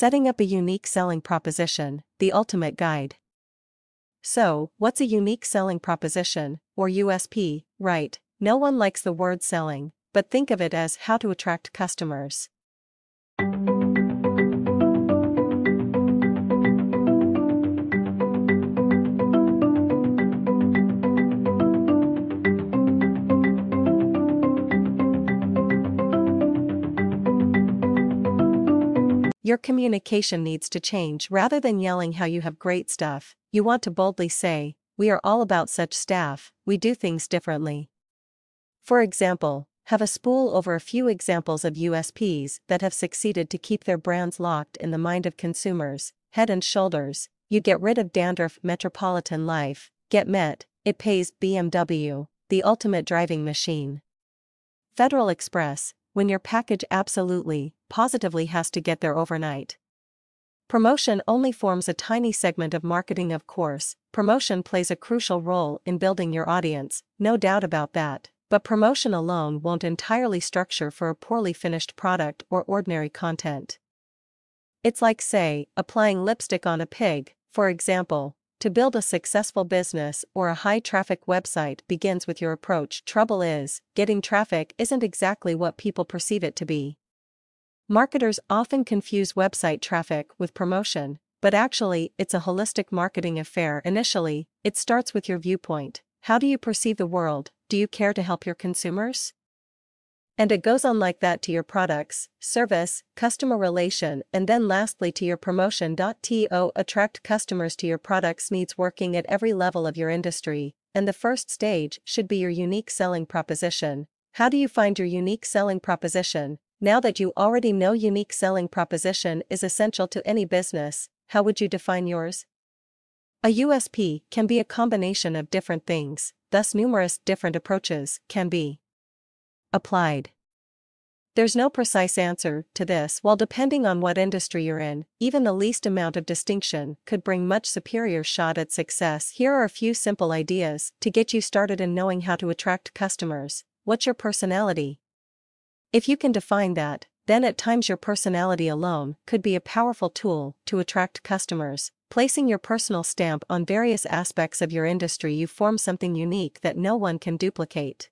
Setting up a unique selling proposition, the ultimate guide. So, what's a unique selling proposition, or USP, right? No one likes the word selling, but think of it as how to attract customers. Your communication needs to change. Rather than yelling how you have great stuff, you want to boldly say, We are all about such staff, we do things differently. For example, have a spool over a few examples of USPs that have succeeded to keep their brands locked in the mind of consumers, head and shoulders, you get rid of dandruff metropolitan life, get met, it pays BMW, the ultimate driving machine. Federal Express, when your package absolutely, positively has to get there overnight. Promotion only forms a tiny segment of marketing, of course, promotion plays a crucial role in building your audience, no doubt about that, but promotion alone won't entirely structure for a poorly finished product or ordinary content. It's like, say, applying lipstick on a pig, for example, to build a successful business or a high traffic website begins with your approach. Trouble is, getting traffic isn't exactly what people perceive it to be. Marketers often confuse website traffic with promotion, but actually, it's a holistic marketing affair. Initially, it starts with your viewpoint. How do you perceive the world? Do you care to help your consumers? And it goes on like that to your products, service, customer relation, and then lastly to your promotion. To attract customers to your products needs working at every level of your industry, and the first stage should be your unique selling proposition. How do you find your unique selling proposition? Now that you already know unique selling proposition is essential to any business, how would you define yours? A USP can be a combination of different things, thus numerous different approaches can be Applied. There's no precise answer to this while depending on what industry you're in, even the least amount of distinction could bring much superior shot at success. Here are a few simple ideas to get you started in knowing how to attract customers. What's your personality? If you can define that, then at times your personality alone could be a powerful tool to attract customers. Placing your personal stamp on various aspects of your industry, you form something unique that no one can duplicate.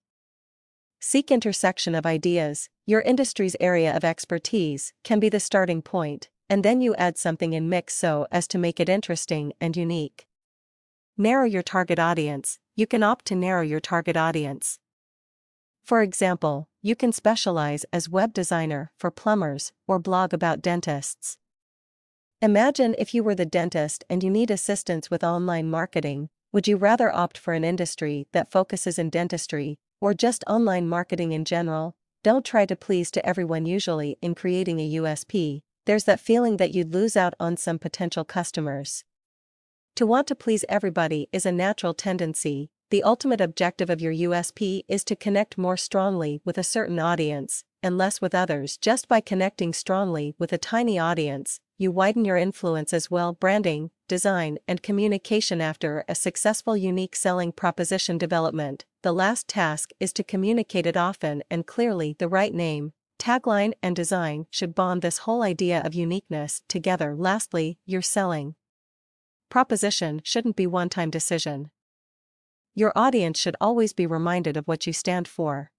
Seek intersection of ideas, your industry's area of expertise can be the starting point, and then you add something in mix so as to make it interesting and unique. Narrow your target audience, you can opt to narrow your target audience. For example, you can specialize as web designer for plumbers or blog about dentists. Imagine if you were the dentist and you need assistance with online marketing, would you rather opt for an industry that focuses in dentistry or just online marketing in general, don't try to please to everyone usually in creating a USP, there's that feeling that you'd lose out on some potential customers. To want to please everybody is a natural tendency, the ultimate objective of your USP is to connect more strongly with a certain audience, and less with others. Just by connecting strongly with a tiny audience, you widen your influence as well. Branding, design, and communication after a successful unique selling proposition development. The last task is to communicate it often and clearly. The right name, tagline, and design should bond this whole idea of uniqueness together. Lastly, your selling proposition shouldn't be one time decision. Your audience should always be reminded of what you stand for.